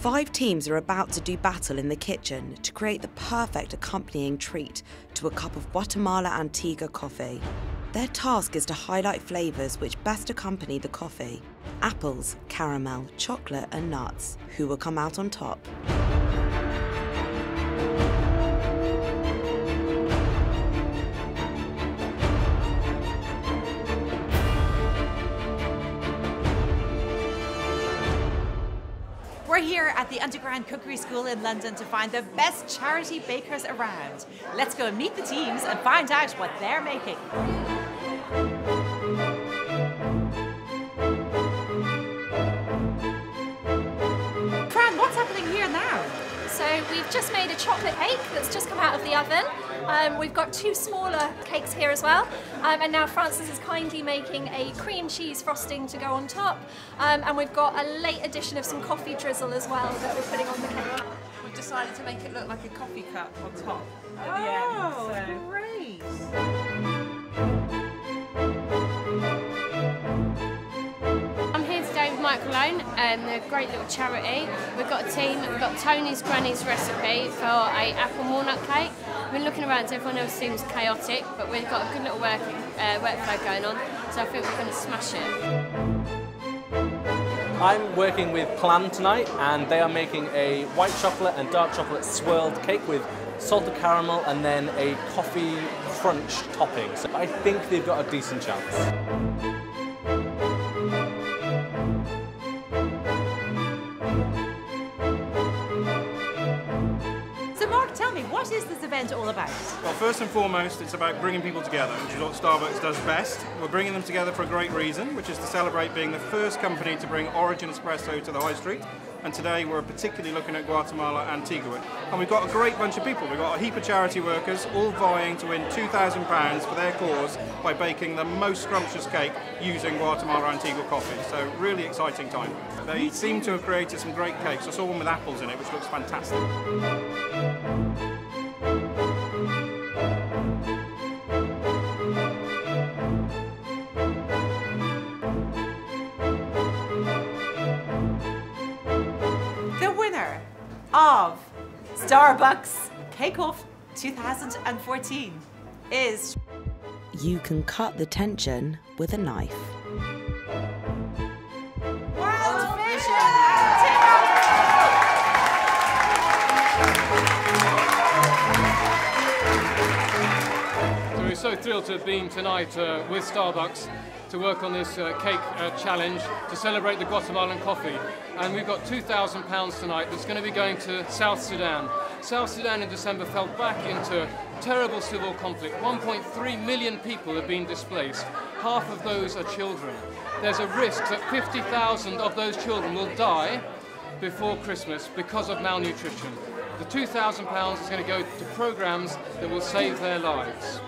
Five teams are about to do battle in the kitchen to create the perfect accompanying treat to a cup of Guatemala Antigua coffee. Their task is to highlight flavours which best accompany the coffee apples, caramel, chocolate, and nuts. Who will come out on top? We're here at the Underground Cookery School in London to find the best charity bakers around. Let's go and meet the teams and find out what they're making. Fran, what's happening here now? So we've just made a chocolate cake that's just come out of the oven. Um, we've got two smaller cakes here as well. Um, and now Francis is kindly making a cream cheese frosting to go on top. Um, and we've got a late addition of some coffee drizzle as well that we're putting on the cake. We've decided to make it look like a coffee cup on top at Oh, the end. So great. Lone, um, a great little charity. We've got a team, we've got Tony's Granny's recipe for a apple walnut cake. Been looking around, everyone else seems chaotic, but we've got a good little working, uh, workflow going on, so I think we're going to smash it. I'm working with Plan tonight, and they are making a white chocolate and dark chocolate swirled cake with salted caramel and then a coffee crunch topping. So I think they've got a decent chance. What is this event all about? Well, first and foremost, it's about bringing people together, which is what Starbucks does best. We're bringing them together for a great reason, which is to celebrate being the first company to bring Origin Espresso to the high street. And today we're particularly looking at Guatemala and Antigua. And we've got a great bunch of people. We've got a heap of charity workers all vying to win £2,000 for their cause by baking the most scrumptious cake using Guatemala Antigua coffee. So really exciting time. They seem to have created some great cakes. I saw one with apples in it, which looks fantastic. Of Starbucks Cake Off 2014 is You can cut the tension with a knife. So thrilled to have been tonight uh, with Starbucks to work on this uh, cake uh, challenge to celebrate the Guatemalan coffee. And we've got £2,000 tonight that's going to be going to South Sudan. South Sudan in December fell back into terrible civil conflict. 1.3 million people have been displaced. Half of those are children. There's a risk that 50,000 of those children will die before Christmas because of malnutrition. The £2,000 is going to go to programs that will save their lives.